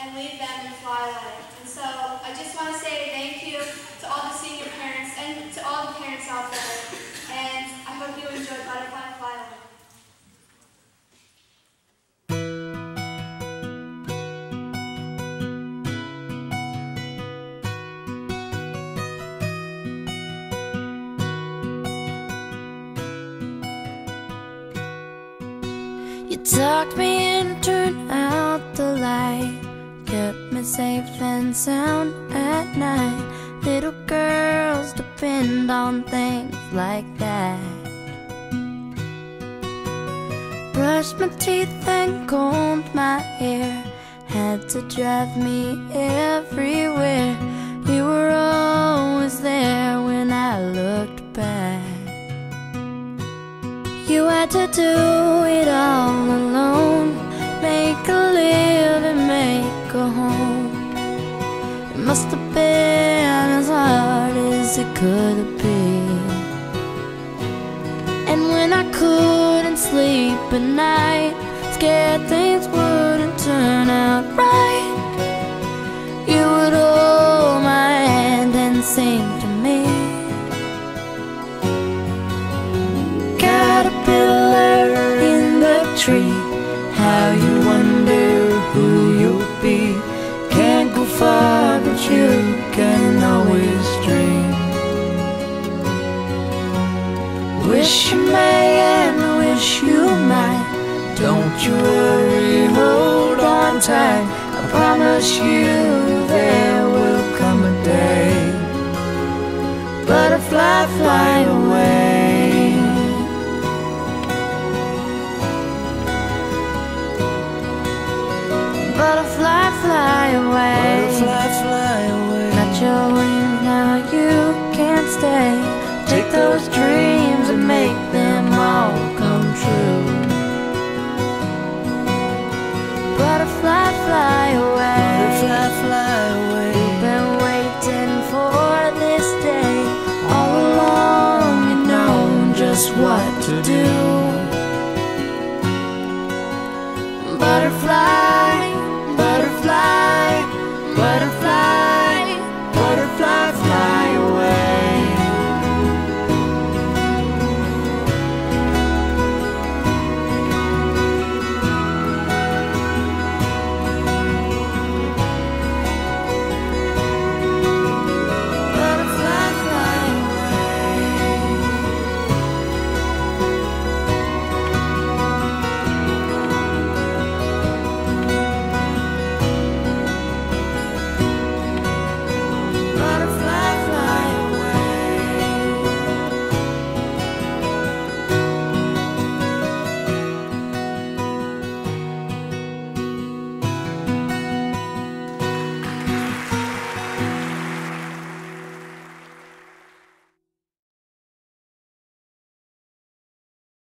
and leave them and fly away. And so I just want to say thank you to all the senior parents and to all the parents out there. And I hope you enjoy Butterfly Fly Away. You tucked me in, sound at night. Little girls depend on things like that. Brushed my teeth and combed my hair, had to drive me everywhere. You were always there when I looked back. You had to do it all alone must have been as hard as it could be And when I couldn't sleep at night Scared things wouldn't turn out right You would hold my hand and sing to me caterpillar in the tree. How you Don't you worry, hold on tight. I promise you there will come a day. Butterfly, fly away. Butterfly, fly away. Butterfly, butterfly.